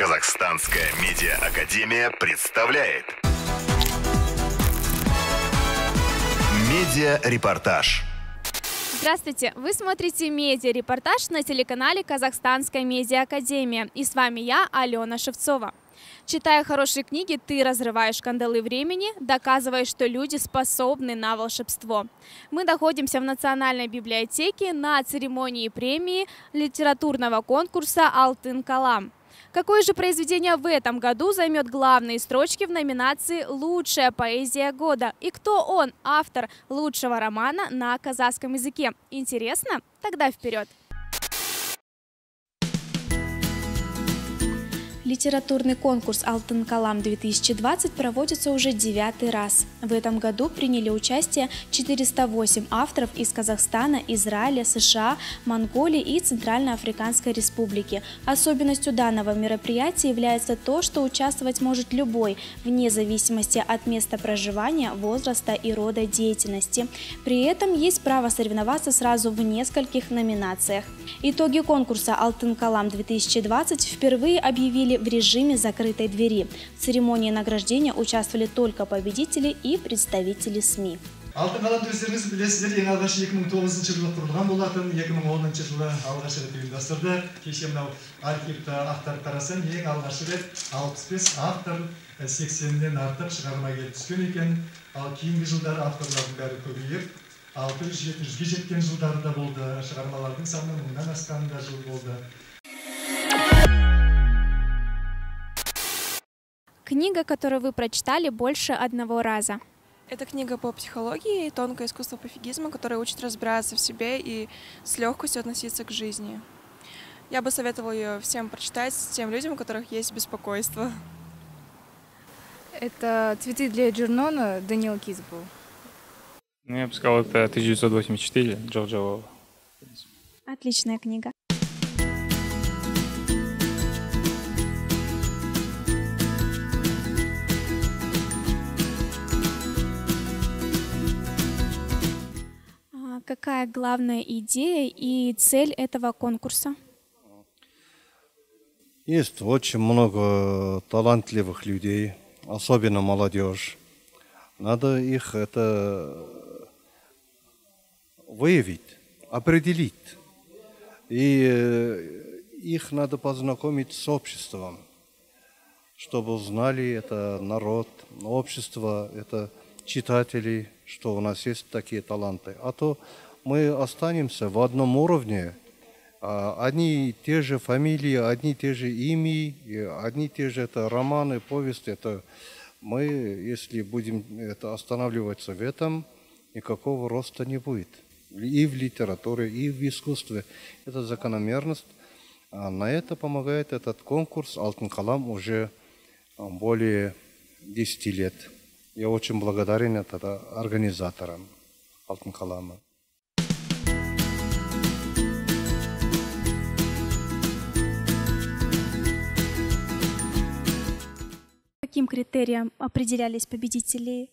Казахстанская медиа-академия представляет Медиа-репортаж Здравствуйте! Вы смотрите медиа-репортаж на телеканале Казахстанская медиа-академия. И с вами я, Алена Шевцова. Читая хорошие книги, ты разрываешь кандалы времени, доказывая, что люди способны на волшебство. Мы находимся в Национальной библиотеке на церемонии премии литературного конкурса «Алтын Калам». Какое же произведение в этом году займет главные строчки в номинации «Лучшая поэзия года»? И кто он, автор лучшего романа на казахском языке? Интересно? Тогда вперед! Литературный конкурс «Алтын Калам-2020» проводится уже девятый раз. В этом году приняли участие 408 авторов из Казахстана, Израиля, США, Монголии и Центральноафриканской Республики. Особенностью данного мероприятия является то, что участвовать может любой, вне зависимости от места проживания, возраста и рода деятельности. При этом есть право соревноваться сразу в нескольких номинациях. Итоги конкурса «Алтын Калам-2020» впервые объявили в режиме закрытой двери. В церемонии награждения участвовали только победители и представители СМИ. алтын қалам өздеріңіз білесіздер ең алғаш 2009 жылы құрылған болатын 2010 жылы алғаш рет ұйымдастырды кеше мынау архивті ақтарып қарасам ең алғаш рет 65 автор 80-ден артық шығарма келіп түскен екен ал кейінгі жылдары авторлардың бәрі көбейіп алты жүз жеті жүзге жеткен жылдары да болды шығармалардың саны мыңнан асқан да жыл болды Книга, которую вы прочитали больше одного раза. Это книга по психологии и тонкое искусство пофигизма, которое учит разбираться в себе и с легкостью относиться к жизни. Я бы советовала ее всем прочитать тем людям, у которых есть беспокойство. Это «Цветы для Джернона» Даниил Кизбол. Ну, я бы сказал, это 1984 Джорджа Лоу. Отличная книга. Какая главная идея и цель этого конкурса? Есть очень много талантливых людей, особенно молодежь. Надо их это выявить, определить. И э, их надо познакомить с обществом, чтобы узнали это народ, общество, это читателей, что у нас есть такие таланты. А то мы останемся в одном уровне, а, одни и те же фамилии, одни и те же имя, одни и те же это романы, повести. Это мы, если будем это останавливаться в этом, никакого роста не будет. И в литературе, и в искусстве. Это закономерность. А на это помогает этот конкурс «Алтын Калам» уже более 10 лет. Я очень благодарен это организаторам Алтын Калама. Каким критериям определялись победители?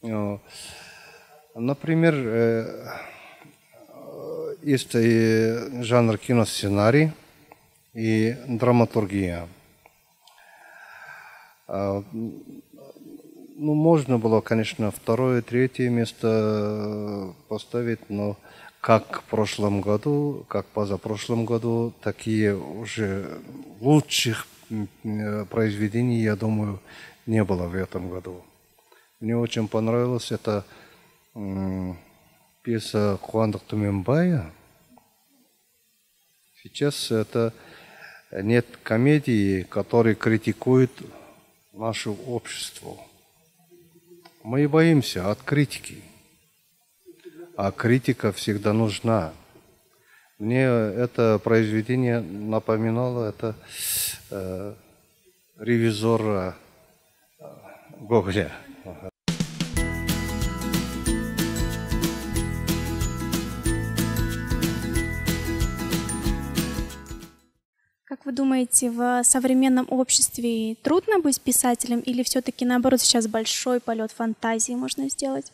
Ну, например, э, есть жанр киносценарий и драматургия. Ну, можно было, конечно, второе, третье место э, поставить, но как в прошлом году, как позапрошлом году, такие уже лучших э, произведений, я думаю, не было в этом году. Мне очень понравилась эта пьеса Хуандак Тумембая. Сейчас это нет комедии, которые критикуют наше общество. Мы и боимся от критики. А критика всегда нужна. Мне это произведение напоминало это э, ревизора э, Гоголя. Думаете, в современном обществе трудно быть писателем или все-таки наоборот сейчас большой полет фантазии можно сделать?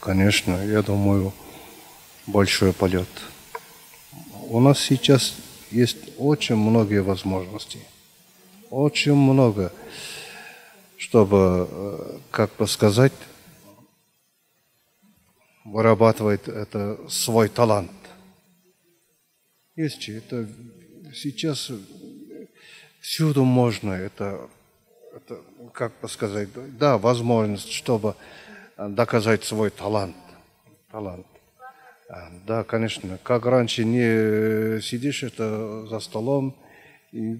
Конечно, я думаю, большой полет. У нас сейчас есть очень многие возможности. Очень много, чтобы, э, как бы сказать, вырабатывать это свой талант. Есть это сейчас всюду можно это, это как бы сказать, да, возможность, чтобы доказать свой талант. Талант. А, да, конечно. Как раньше не сидишь это за столом и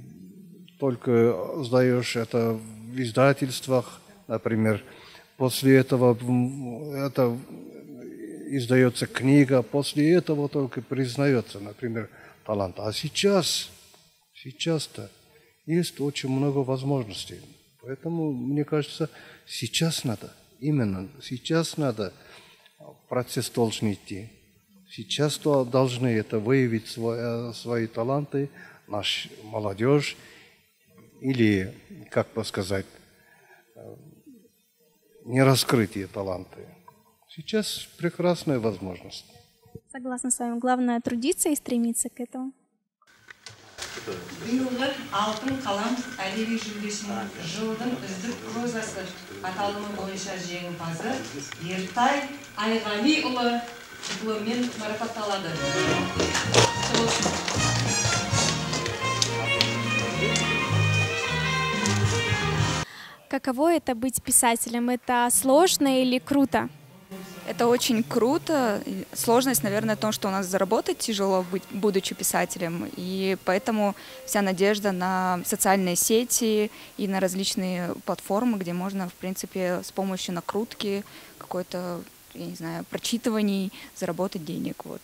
только сдаешь это в издательствах, например. После этого это издается книга, после этого только признается, например, талант. А сейчас, сейчас-то есть очень много возможностей. Поэтому, мне кажется, сейчас надо, именно сейчас надо, процесс должен идти. Сейчас то должны это выявить свои, свои таланты, наш молодежь, или, как бы сказать, не раскрытие таланты. Сейчас прекрасная возможность. Согласна с вами. Главное трудиться и стремиться к этому. биылғы алтын қалам әдеби жүлдесінің жылдың үздік прозасы аталымы бойынша жеңімпазы ертай айғалиұлы дипломмен марапатталады Құтты болсын. Каково это быть писателем? Это сложно или круто? Это очень круто. Сложность, наверное, в том, что у нас заработать тяжело, будучи писателем. И поэтому вся надежда на социальные сети и на различные платформы, где можно, в принципе, с помощью накрутки, какой-то, я не знаю, прочитываний заработать денег. Вот.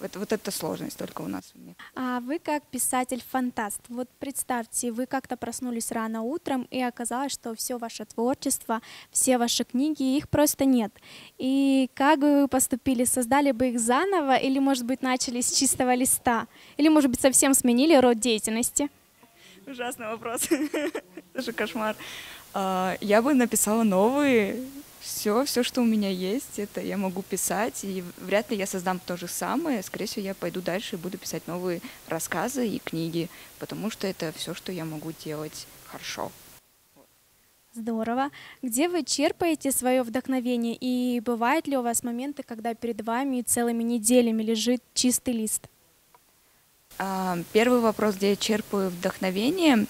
Это, вот это сложность только у нас. А вы как писатель-фантаст, вот представьте, вы как-то проснулись рано утром и оказалось, что все ваше творчество, все ваши книги, их просто нет. И как бы вы поступили, создали бы их заново или, может быть, начали с чистого листа? Или, может быть, совсем сменили род деятельности? Ужасный вопрос. Это же кошмар. А, Я бы написала новые. Все, все, что у меня есть, это я могу писать, и вряд ли я создам то же самое. Скорее всего, я пойду дальше и буду писать новые рассказы и книги, потому что это все, что я могу делать хорошо. Здорово. Где вы черпаете свое вдохновение? И бывают ли у вас моменты, когда перед вами целыми неделями лежит чистый лист? А, Первый вопрос, где я черпаю вдохновение,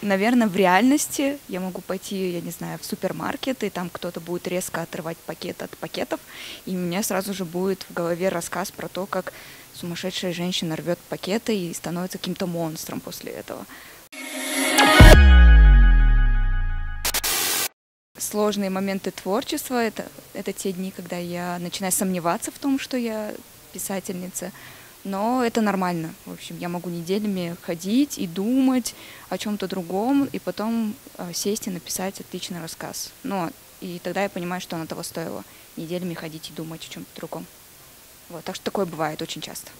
наверное, в реальности. Я могу пойти, я не знаю, в супермаркет, и там кто-то будет резко отрывать пакет от пакетов, и у меня сразу же будет в голове рассказ про то, как сумасшедшая женщина рвет пакеты и становится каким-то монстром после этого. Сложные моменты творчества это, это те дни, когда я начинаю сомневаться в том, что я писательница. Но это нормально. В общем, я могу неделями ходить и думать о чем-то другом, и потом э, сесть и написать отличный рассказ. Но и тогда я понимаю, что оно того стоило. Неделями ходить и думать о чем-то другом. Вот, так что такое бывает очень часто.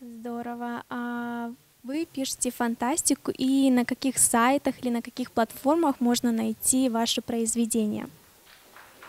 Здорово. А вы пишете фантастику, и на каких сайтах или на каких платформах можно найти ваши произведения?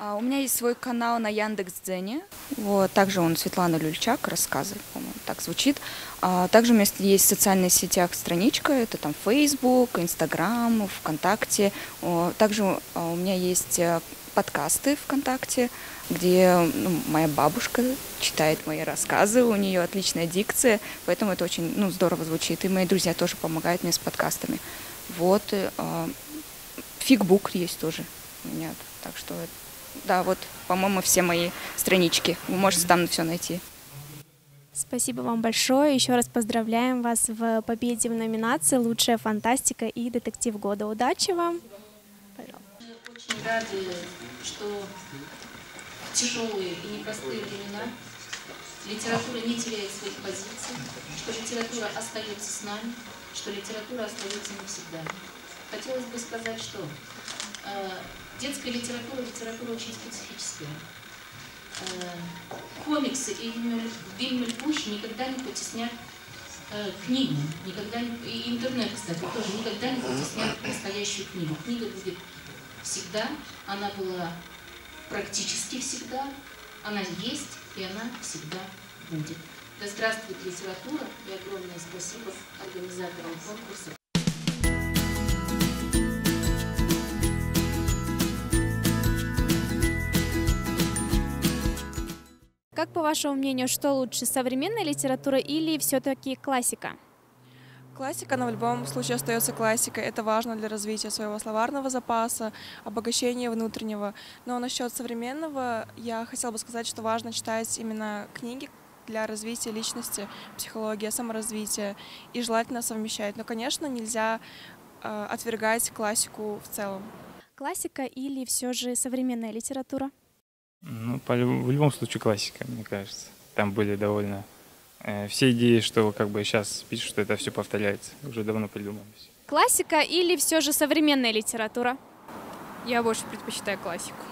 А у меня есть свой канал на Яндекс.Дзене. Вот, также он Светлана Люльчак, рассказы, по-моему, так звучит. А также у меня есть в социальных сетях страничка, это там Facebook, Instagram, ВКонтакте. О, Также а, у меня есть э, подкасты ВКонтакте, где ну, моя бабушка читает мои рассказы, у нее отличная дикция, поэтому это очень ну, здорово звучит. И мои друзья тоже помогают мне с подкастами. Вот. э, а, Фигбук есть тоже у меня. Так что, да, вот, по-моему, все мои странички. Вы можете там все найти. Спасибо вам большое. Еще раз поздравляем вас в победе в номинации «Лучшая фантастика и детектив года». Удачи вам! Очень рады, что в тяжелые и непростые времена литература не теряет своих позиций, что литература остается с нами, что литература остается навсегда. Хотелось бы сказать, что э, детская литература, литература очень специфическая. Э, комиксы и Вильмельпухи никогда не потеснят э, книгу, никогда не, и интернет, кстати, тоже никогда не потеснят настоящую книгу. Книга будет всегда, она была практически всегда, она есть и она всегда будет. Да здравствует литература и огромное спасибо организаторам конкурса. Как, по вашему мнению, что лучше, современная литература или все-таки классика? Классика, она в любом случае остается классикой. Это важно для развития своего словарного запаса, обогащения внутреннего. Но насчет современного я хотела бы сказать, что важно читать именно книги для развития личности, психология, саморазвития и желательно совмещать. Но, конечно, нельзя э, отвергать классику в целом. Классика или все же современная литература? Ну, по, в любом случае классика, мне кажется. Там были довольно... Э, все идеи, что как бы сейчас пишут, что это все повторяется. Уже давно придумались. Классика или все же современная литература? Я больше предпочитаю классику.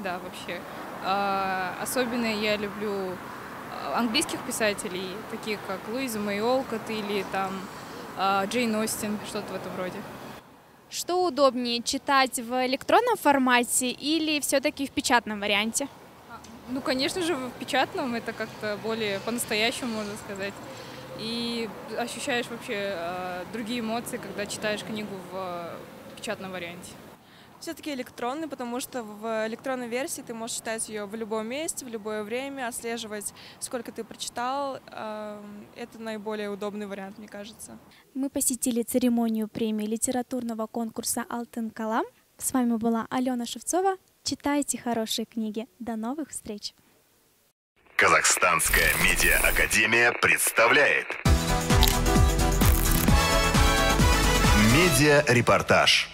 Да, вообще. А, особенно я люблю а, английских писателей, таких как Луиза Мэй Олкот или там а, Джейн Остин, что-то в этом роде. Что удобнее, читать в электронном формате или все-таки в печатном варианте? Ну, конечно же, в печатном это как-то более по-настоящему, можно сказать. И ощущаешь вообще э, другие эмоции, когда читаешь книгу в э, печатном варианте. Все-таки электронный, потому что в электронной версии ты можешь читать ее в любом месте, в любое время, отслеживать, сколько ты прочитал. Это наиболее удобный вариант, мне кажется. Мы посетили церемонию премии литературного конкурса «Алтын Калам». С вами была Алена Шевцова. Читайте хорошие книги. До новых встреч! Казахстанская медиа-академия представляет Медиа-репортаж